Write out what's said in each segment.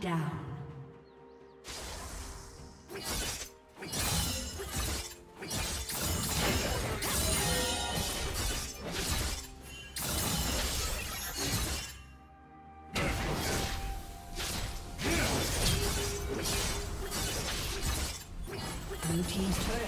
Down. Blue team's turret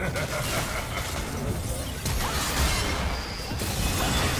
Red team has slain the dragon. Shut down. Blue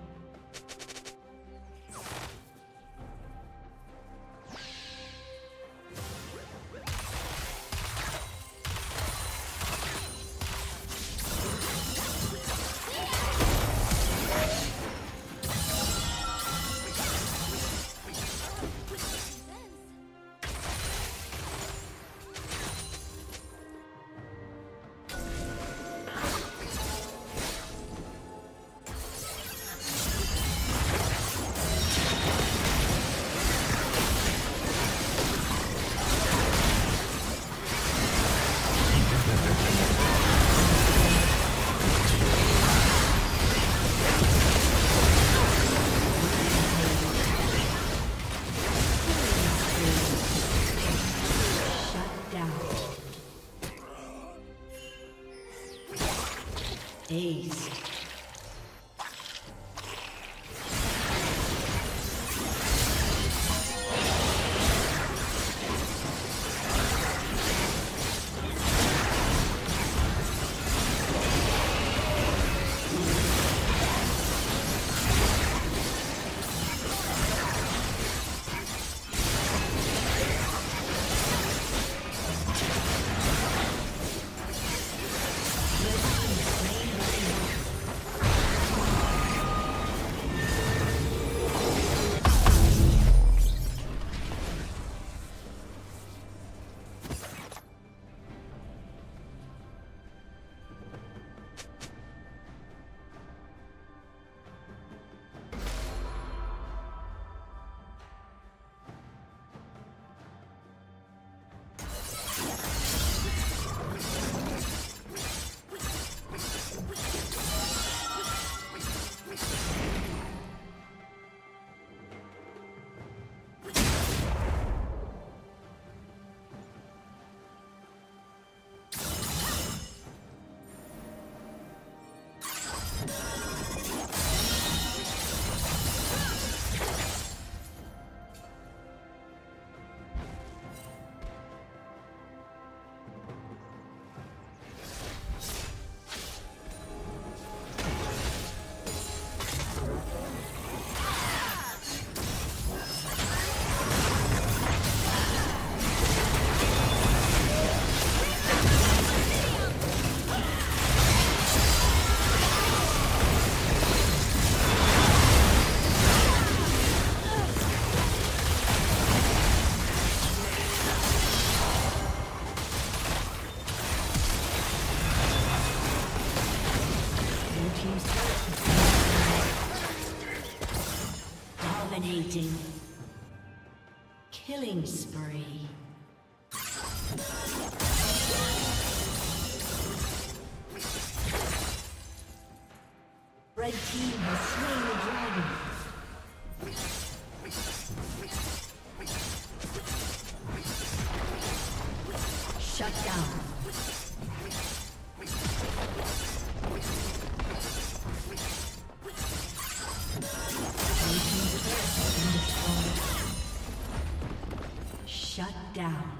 Down.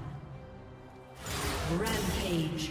Rampage.